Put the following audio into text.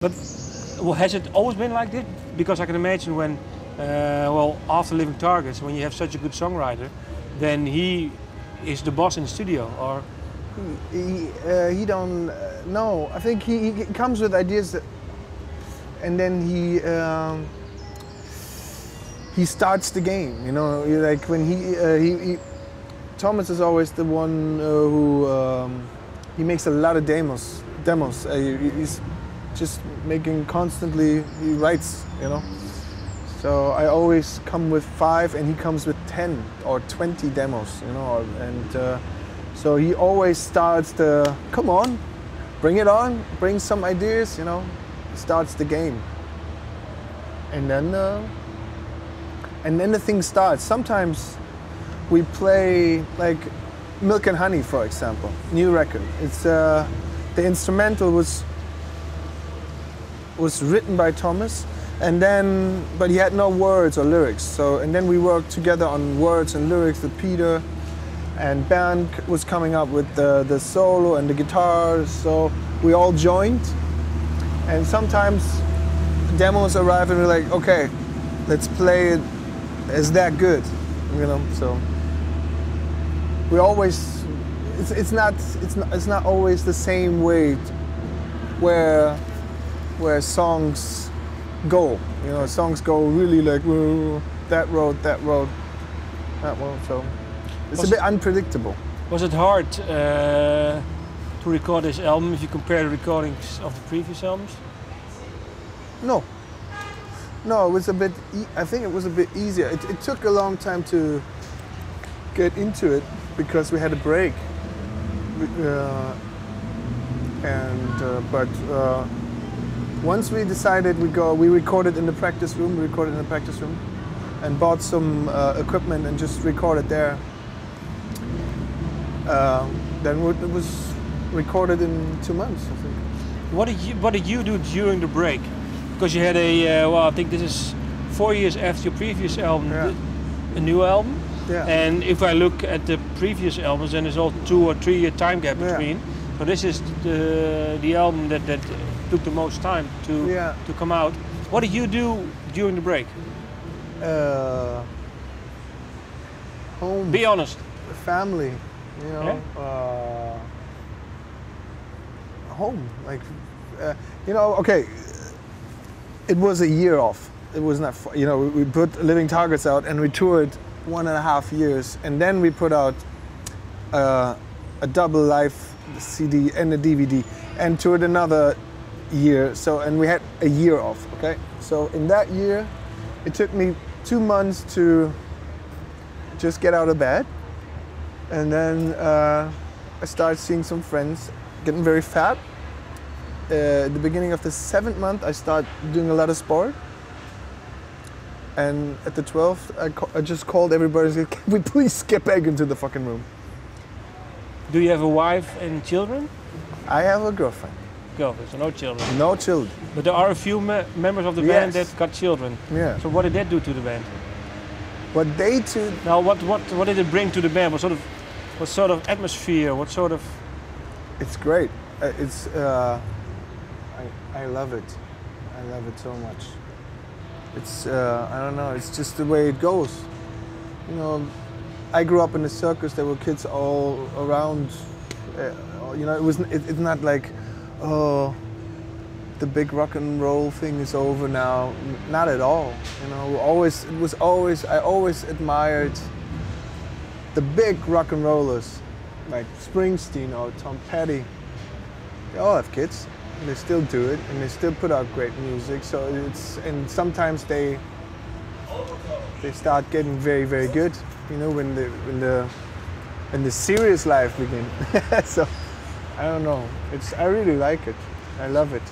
But well, has it always been like this? Because I can imagine when, uh, well, after Living Targets, when you have such a good songwriter, then he is the boss in the studio, or He, uh, he don't uh, know. I think he, he comes with ideas, that, and then he um, he starts the game. You know, like when he, uh, he, he Thomas is always the one uh, who um, he makes a lot of demos. Demos. Uh, he- he's just making constantly. He writes. You know. So I always come with five, and he comes with ten or twenty demos. You know, and. Uh, so he always starts the, come on, bring it on, bring some ideas, you know, starts the game. And then, uh, and then the thing starts. Sometimes we play like Milk and Honey, for example, new record. It's uh, the instrumental was was written by Thomas, and then but he had no words or lyrics. So and then we worked together on words and lyrics with Peter and Bernd was coming up with the, the solo and the guitars, so we all joined. And sometimes demos arrive and we're like, okay, let's play it. Is that good? You know, so we always, it's, it's not, it's not, it's not always the same way where, where songs go. You know, songs go really like, "Whoa, that road, that road, that one. So it's Was- a bit unpredictable. was it hard uh, to record this album if you compare the recordings of the previous albums? No. No, it was a bit. E- I think it was a bit easier. It, it took a long time to get into it because we had a break. Uh, and uh, but uh, once we decided we go, we recorded in the practice room. We recorded in the practice room, and bought some uh, equipment and just recorded there. Uh, then it was recorded in two months, I think. What did you What did you do during the break? Because you had a uh, well, I think this is four years after your previous album, Yeah. a new album. Yeah. And if I look at the previous albums, then there's all two or three year time gap between. Yeah. So this is the the album that that took the most time to Yeah. to come out. What did you do during the break? uh, home, Be honest. family, you know, uh, home, like, uh, you know, okay, it was a year off. It was not, you know, we, we put Living Targets out and we toured one and a half years, and then we put out uh, a double life CD and a DVD, and toured another year. So, and we had a year off. Okay, so in that year, it took me two months to just get out of bed, and then uh, I started seeing some friends, getting very fat. Uh, at the beginning of the seventh month, I started doing a lot of sport. And at the 12th, I, ca- I just called everybody and said, Can we please get back into the fucking room? Do you have a wife and children? I have a girlfriend, Girlfriend, so no children. no children. But there are a few me- members of the band that got children. Yeah. So what did that do to the band? What they two, Now, what what what did it bring to the band? What sort of what sort of atmosphere? What sort of it's great. Uh, It's, uh, I, I love it. I love it so much. It's, uh, I don't know, it's just the way it goes. You know, I grew up in a circus. There were kids all around. Uh, you know, it was. It, it's not like, oh, the big rock and roll thing is over now. Not at all. You know, always. It was always. I always admired the big rock and rollers, like Springsteen or Tom Petty. They all have kids. And they still do it, and they still put out great music. So it's and sometimes they they start getting very very good. You know when the when the when the serious life begin. so I don't know. It's I really like it. I love it.